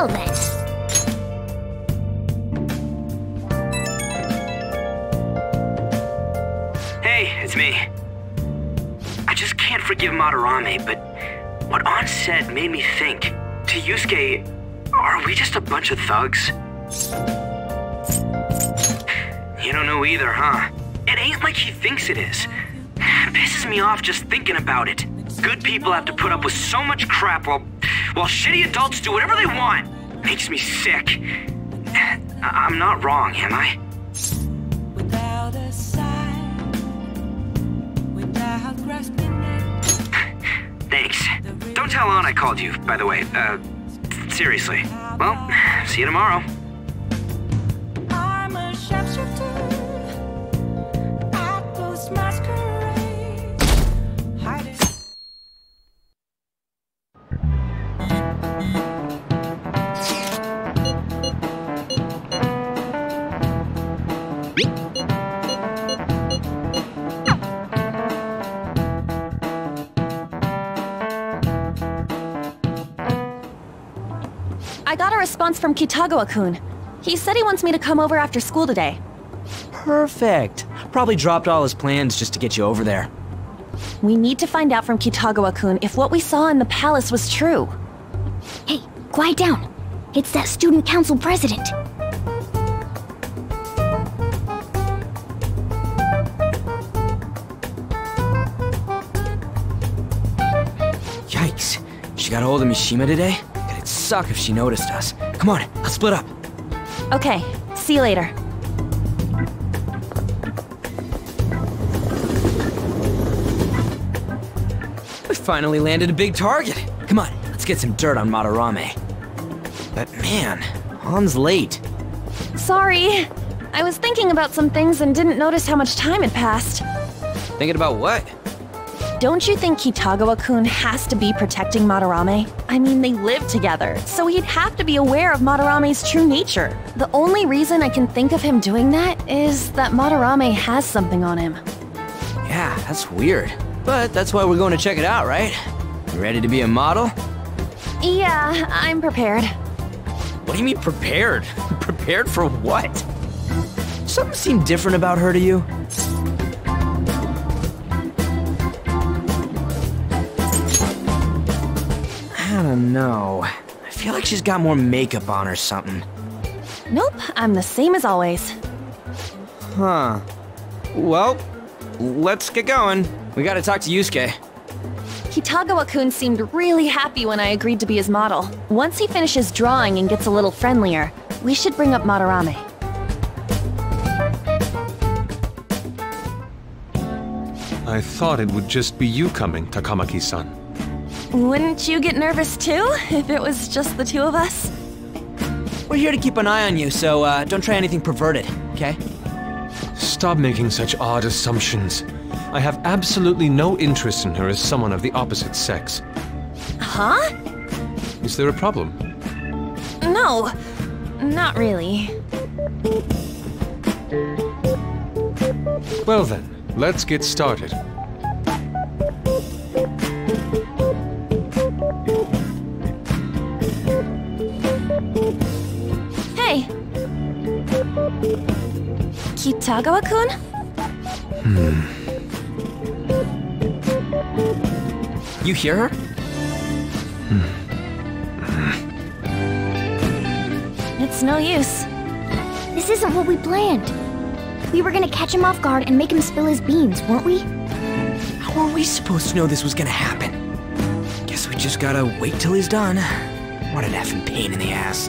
Well then. Hey, it's me. I just can't forgive Madarame, but what Ann said made me think. To Yusuke, are we just a bunch of thugs? You don't know either, huh? It ain't like he thinks it is. It Pisses me off just thinking about it. Good people have to put up with so much crap while, while shitty adults do whatever they want. Makes me sick. I'm not wrong, am I? Without a sign, without grasping at Thanks. Don't tell Ann I called you, by the way. Uh, seriously. Well, see you tomorrow. Response from Kitagawa-kun. He said he wants me to come over after school today. Perfect. Probably dropped all his plans just to get you over there. We need to find out from Kitagawa-kun if what we saw in the palace was true. Hey, quiet down. It's that student council president. Yikes. She got a hold of Mishima today? Suck if she noticed us. Come on, let's split up. Okay, see you later. We finally landed a big target. Come on, let's get some dirt on Madarame. But man, Ann's late. Sorry. I was thinking about some things and didn't notice how much time had passed. Thinking about what? Don't you think Kitagawa-kun has to be protecting Madarame? I mean, they live together, so he'd have to be aware of Madarame's true nature. The only reason I can think of him doing that is that Madarame has something on him. Yeah, that's weird. But that's why we're going to check it out, right? You ready to be a model? Yeah, I'm prepared. What do you mean prepared? prepared for what? Something seemed different about her to you? I. I feel like she's got more makeup on or something. Nope, I'm the same as always. Huh. Well, let's get going. We gotta talk to Yusuke. Kitagawa-kun seemed really happy when I agreed to be his model. Once he finishes drawing and gets a little friendlier, we should bring up Madarame. I thought it would just be you coming, Takamaki-san. Wouldn't you get nervous too, if it was just the two of us? We're here to keep an eye on you, so uh, don't try anything perverted, okay? Stop making such odd assumptions. I have absolutely no interest in her as someone of the opposite sex. Huh? Is there a problem? No, not really. Well then, let's get started. Kitagawa-kun? Hmm. You hear her? Hmm. It's no use. This isn't what we planned. We were gonna catch him off guard and make him spill his beans, weren't we? How are we supposed to know this was gonna happen? Guess we just gotta wait till he's done. What an effing pain in the ass.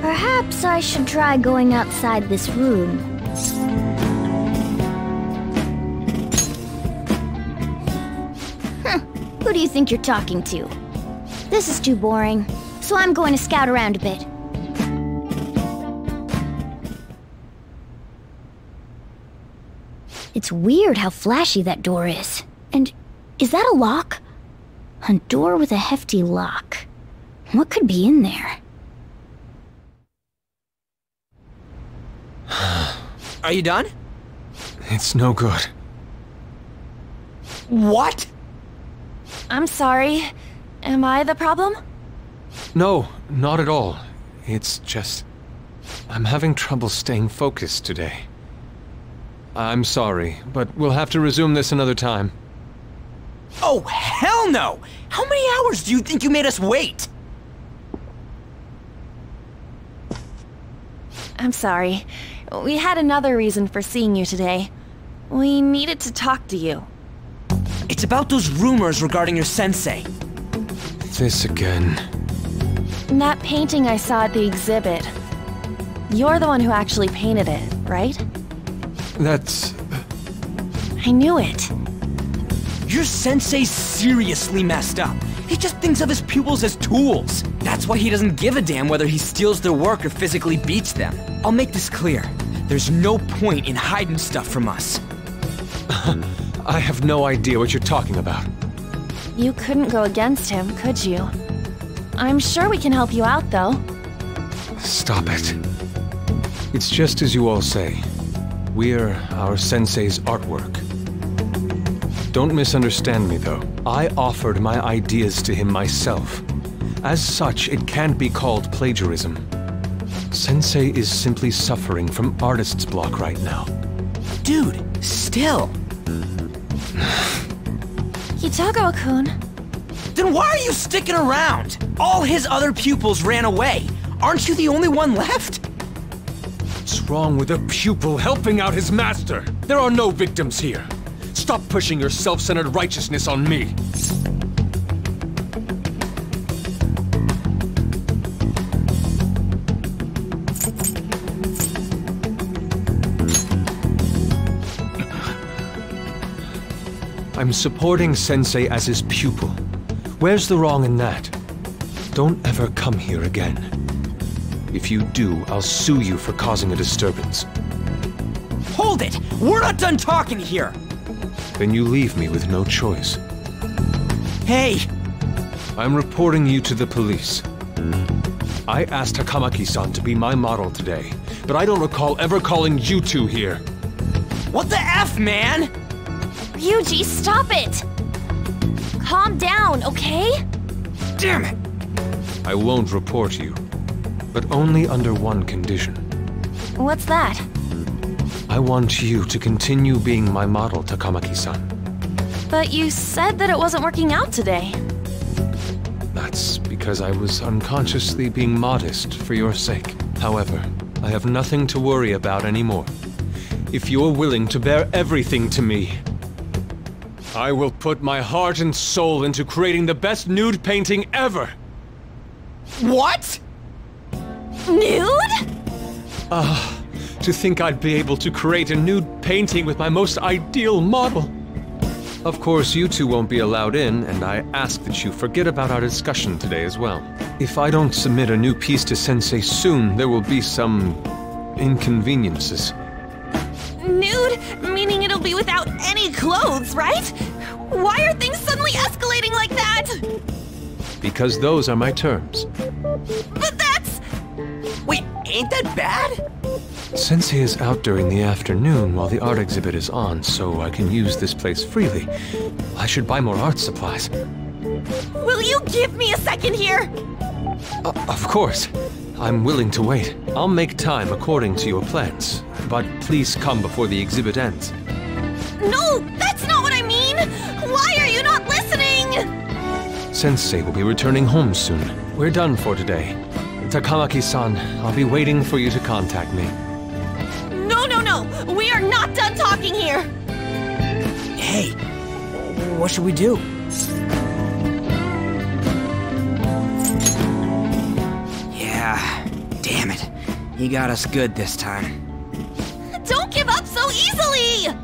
Perhaps I should try going outside this room. Who do you think you're talking to? This is too boring, so I'm going to scout around a bit. It's weird how flashy that door is. And is that a lock? A door with a hefty lock. What could be in there? Are you done? It's no good. What? I'm sorry. Am I the problem? No, not at all. It's just. I'm having trouble staying focused today. I'm sorry, but we'll have to resume this another time. Oh, hell no! How many hours do you think you made us wait? I'm sorry. We had another reason for seeing you today. We needed to talk to you. It's about those rumors regarding your sensei. This again. That painting I saw at the exhibit. You're the one who actually painted it, right? That's. I knew it. Your sensei's seriously messed up. He just thinks of his pupils as tools. That's why he doesn't give a damn whether he steals their work or physically beats them. I'll make this clear. There's no point in hiding stuff from us. I have no idea what you're talking about. You couldn't go against him, could you? I'm sure we can help you out, though. Stop it. It's just as you all say. We're our sensei's artwork. Don't misunderstand me, though. I offered my ideas to him myself. As such, it can't be called plagiarism. Sensei is simply suffering from artist's block right now. Dude, still. Kitagawa-kun, Then why are you sticking around? All his other pupils ran away. Aren't you the only one left? What's wrong with a pupil helping out his master? There are no victims here. Stop pushing your self-centered righteousness on me. I'm supporting Sensei as his pupil. Where's the wrong in that? Don't ever come here again. If you do, I'll sue you for causing a disturbance. Hold it! We're not done talking here! Then you leave me with no choice. Hey! I'm reporting you to the police. I asked Takamaki-san to be my model today, but I don't recall ever calling you two here. What the F, man? Ryuji, stop it! Calm down, okay? Damn it! I won't report you, but only under one condition. What's that? I want you to continue being my model, Takamaki-san. But you said that it wasn't working out today. That's because I was unconsciously being modest for your sake. However, I have nothing to worry about anymore. If you're willing to bear everything to me, I will put my heart and soul into creating the best nude painting ever! What? Nude? Ah, to think I'd be able to create a nude painting with my most ideal model. Of course, you two won't be allowed in, and I ask that you forget about our discussion today as well. If I don't submit a new piece to Sensei soon, there will be some inconveniences. Nude? Meaning it'll be without any clothes, right? Why are things suddenly escalating like that? Because those are my terms. But that's. Wait, ain't that bad? Sensei is out during the afternoon while the art exhibit is on, so I can use this place freely. I should buy more art supplies. Will you give me a second here? Uh, of course. I'm willing to wait. I'll make time according to your plans. But please come before the exhibit ends. No, that's not what I mean! Why are you not listening? Sensei will be returning home soon. We're done for today. Takamaki-san, I'll be waiting for you to contact me. No, no, no! We are not done talking here! Hey, what should we do? It. He got us good this time. Don't give up so easily!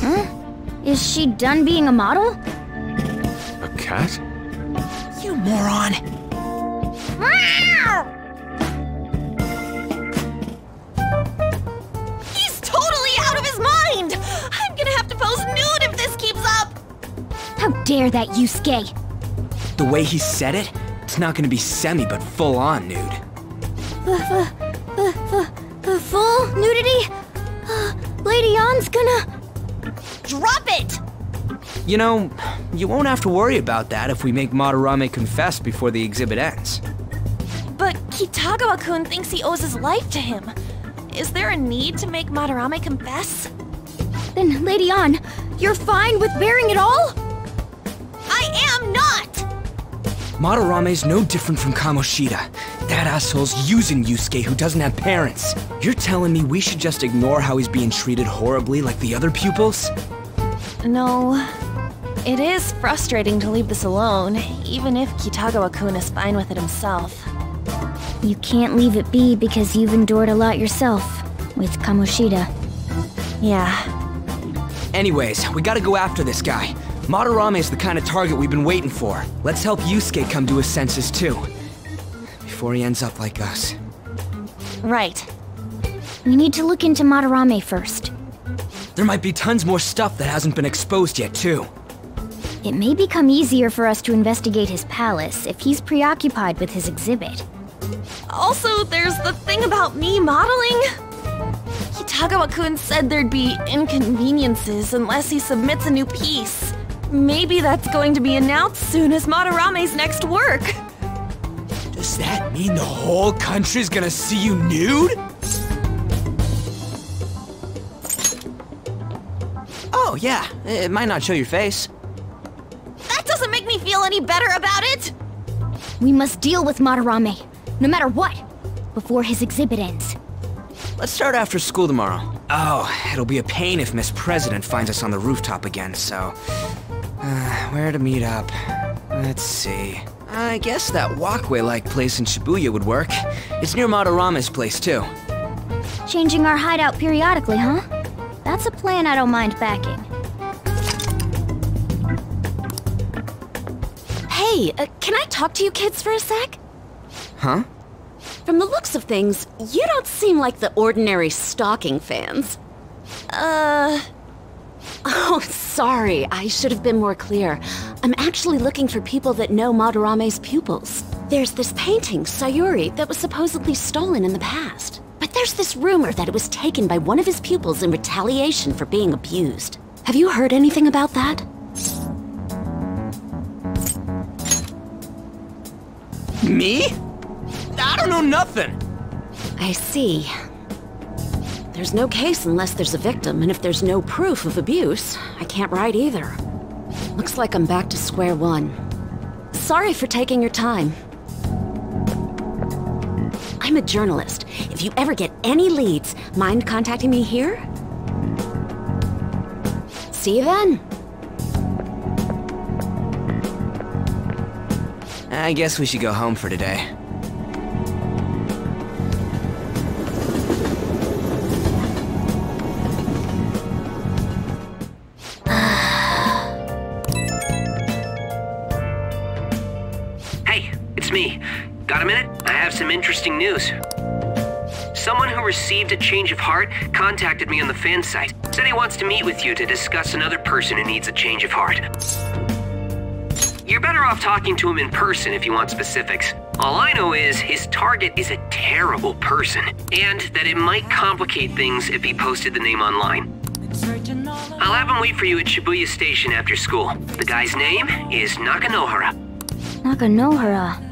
Huh? Is she done being a model? A cat? You moron! He's totally out of his mind! I'm gonna have to pose nude if this keeps up! How dare that, Yusuke? The way he said it, it's not gonna be semi but full on nude. The full nudity? Uh, Lady Ann's gonna. Drop it! You know, you won't have to worry about that if we make Madarame confess before the exhibit ends. But Kitagawa-kun thinks he owes his life to him. Is there a need to make Madarame confess? Then, Lady Ann, you're fine with bearing it all? I am not! Madarame's no different from Kamoshida. That asshole's using Yusuke who doesn't have parents. You're telling me we should just ignore how he's being treated horribly like the other pupils? No. It is frustrating to leave this alone, even if Kitagawa-kun is fine with it himself. You can't leave it be because you've endured a lot yourself with Kamoshida. Yeah. Anyways, we gotta go after this guy. Madarame is the kind of target we've been waiting for. Let's help Yusuke come to his senses too. Before he ends up like us. Right. We need to look into Madarame first. There might be tons more stuff that hasn't been exposed yet too. It may become easier for us to investigate his palace if he's preoccupied with his exhibit. Also, there's the thing about me modeling. Kitagawa-kun said there'd be inconveniences unless he submits a new piece. Maybe that's going to be announced soon as Madarame's next work. Does that mean the whole country's gonna see you nude? Oh, yeah. It might not show your face. That doesn't make me feel any better about it! We must deal with Madarame, no matter what, before his exhibit ends. Let's start after school tomorrow. Oh, it'll be a pain if Miss President finds us on the rooftop again, so... Uh, where to meet up? Let's see. I guess that walkway-like place in Shibuya would work. It's near Madarame's place, too. Changing our hideout periodically, huh? That's a plan I don't mind backing. Hey, uh, can I talk to you kids for a sec? Huh? From the looks of things, you don't seem like the ordinary stalking fans. Uh. Oh, sorry, I should have been more clear. I'm actually looking for people that know Madarame's pupils. There's this painting, Sayuri, that was supposedly stolen in the past. But there's this rumor that it was taken by one of his pupils in retaliation for being abused. Have you heard anything about that? Me? I don't know nothing. I see. There's no case unless there's a victim, and if there's no proof of abuse, I can't write either. Looks like I'm back to square one. Sorry for taking your time. I'm a journalist. If you ever get any leads, mind contacting me here? See you then. I guess we should go home for today. Interesting news. Someone who received a change of heart contacted me on the fan site. Said he wants to meet with you to discuss another person who needs a change of heart. You're better off talking to him in person if you want specifics. All I know is his target is a terrible person, and that it might complicate things if he posted the name online. I'll have him wait for you at Shibuya Station after school. The guy's name is Nakanohara. Nakanohara.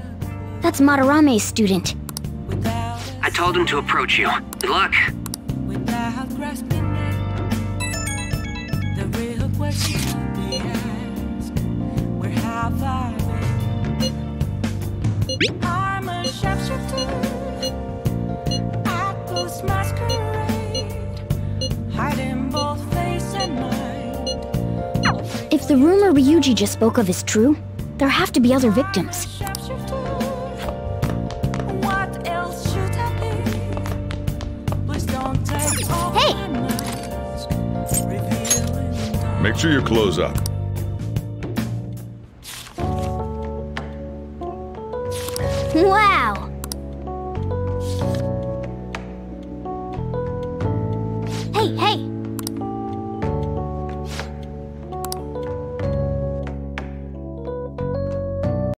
That's Madarame's student. I told him to approach you. Good luck. without grasping it. The real question they ask, where have I been? I'm a sharpshooter at Ghost Masquerade, hiding both face and mind. If the rumor Ryuji just spoke of is true, there have to be other victims. Make sure you close up. Wow!